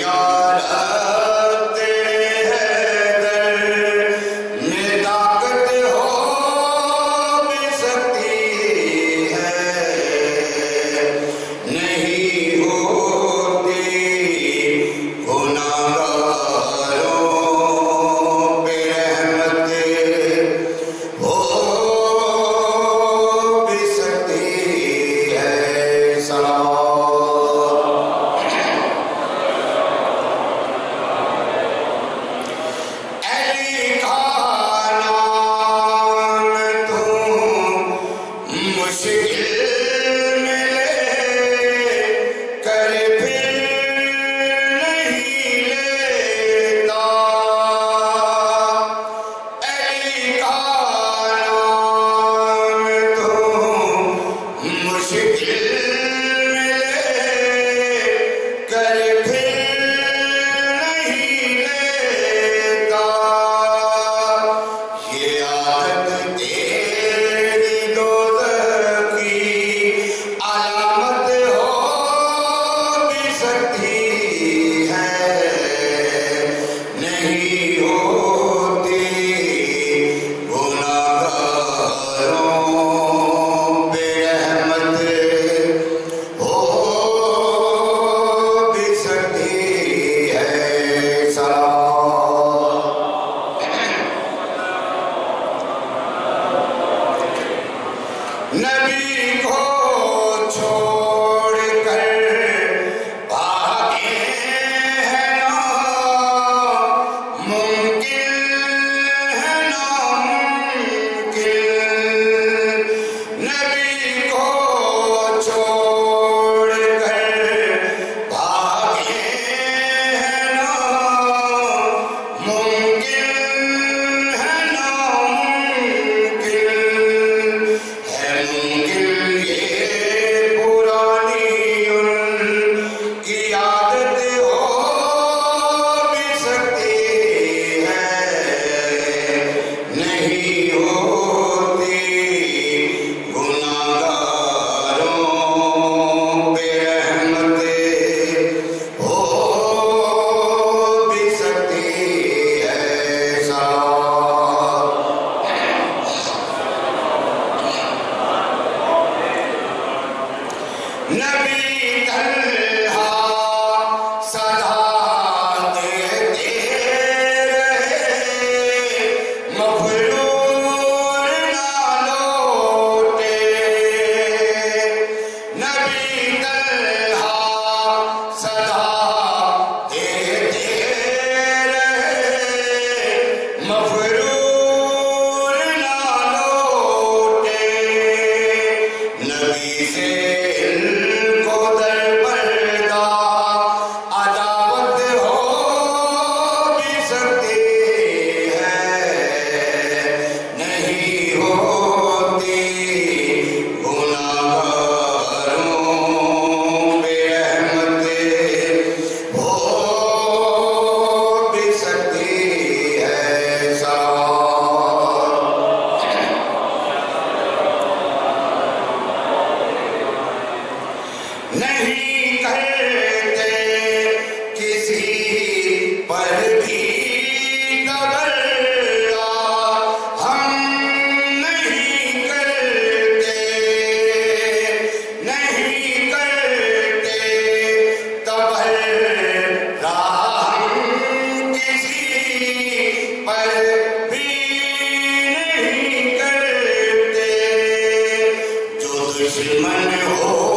God. Nabi fill my new home.